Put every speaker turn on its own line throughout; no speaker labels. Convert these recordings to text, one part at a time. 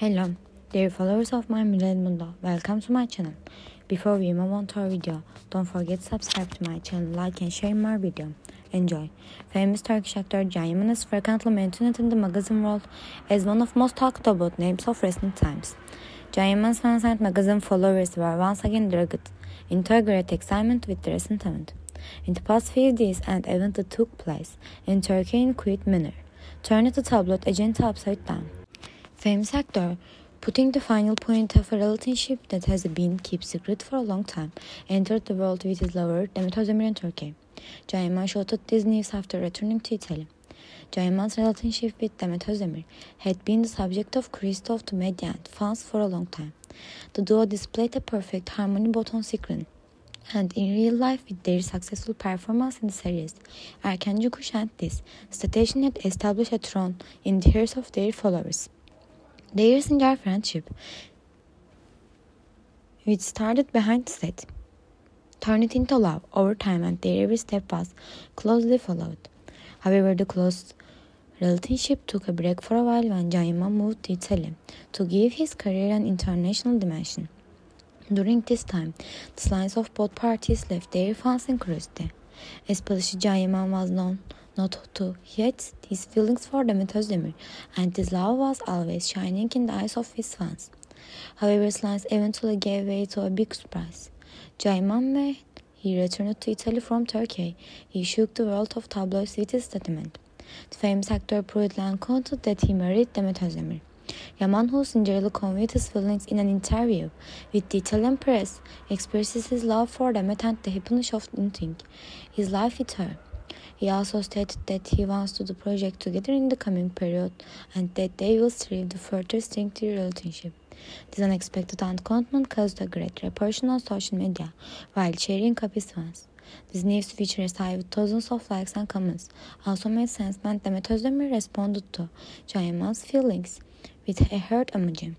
Hello, dear followers of my Milad Mundo. Welcome to my channel. Before we move on to our video, don't forget to subscribe to my channel, like and share my video. Enjoy. Famous Turkish actor Can Yaman is frequently mentioned in the magazine world as one of most talked about names of recent times. Can Yaman's fans and magazine followers were once again dragged into great excitement with the recent event. In the past few days, an event that took place in Turkey in quick manner turned the tabloid agenda upside down. Famous actor, putting the final point of a relationship that has been kept secret for a long time, entered the world with his lover Demet Özdemir in Turkey. Can Yaman shouted this news after returning to Italy. Can Yaman's relationship with Demet Özdemir had been the subject of of the media and fans for a long time. The duo displayed a perfect harmony both on screen and in real life with their successful performance in the series. Erkenci Kuş and this station had established a throne in the hearts of their followers. The in their friendship, which started behind the set, turned into love over time and their every step was closely followed. However, the close relationship took a break for a while when Yaman moved to Italy to give his career an international dimension. During this time, the lines of both parties left their fans in curiosity, especially Yaman was known not to yet his feelings for Demet Özdemir, and his love was always shining in the eyes of his fans. However, Slines eventually gave way to a big surprise. Can Yaman he returned to Italy from Turkey, he shook the world of tabloids with his statement. The famous actor proudly announced that he married Demet Özdemir. Yaman, who sincerely conveyed his feelings in an interview with the Italian press, expresses his love for Demet and the happiness of ending his life with her. He also stated that he wants to do the project together in the coming period and that they will strive to further strengthen their relationship. This unexpected announcement caused a great repercussion on social media while sharing copies fans. This news which received thousands of likes and comments also made sense when Demet Özdemir responded to Can feelings with a heart emoji.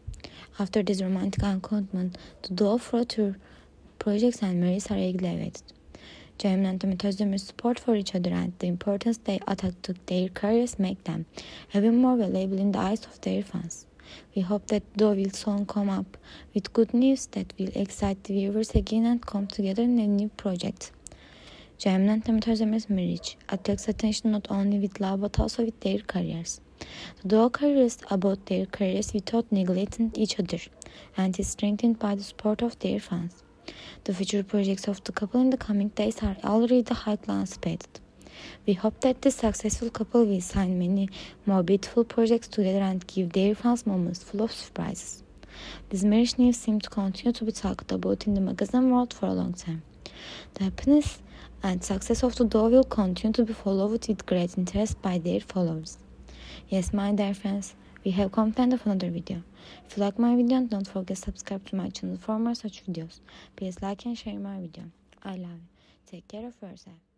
After this romantic announcement, the duo further projects and marriages are elevated. Yaman and Özdemir's support for each other and the importance they attach to their careers make them even more valuable in the eyes of their fans. We hope that Duo will soon come up with good news that will excite the viewers again and come together in a new project. Can and Demet marriage attracts attention not only with love but also with their careers. The duo cares about their careers without neglecting each other and is strengthened by the support of their fans. The future projects of the couple in the coming days are already highly anticipated. We hope that the successful couple will sign many more beautiful projects together and give their fans moments full of surprises. This marriage news seems to continue to be talked about in the magazine world for a long time. The happiness and success of the duo will continue to be followed with great interest by their followers. Yes, my dear friends, we have end of another video. If you like my video, don't forget to subscribe to my channel for more such videos. Please like and share my video. I love you. Take care of yourself.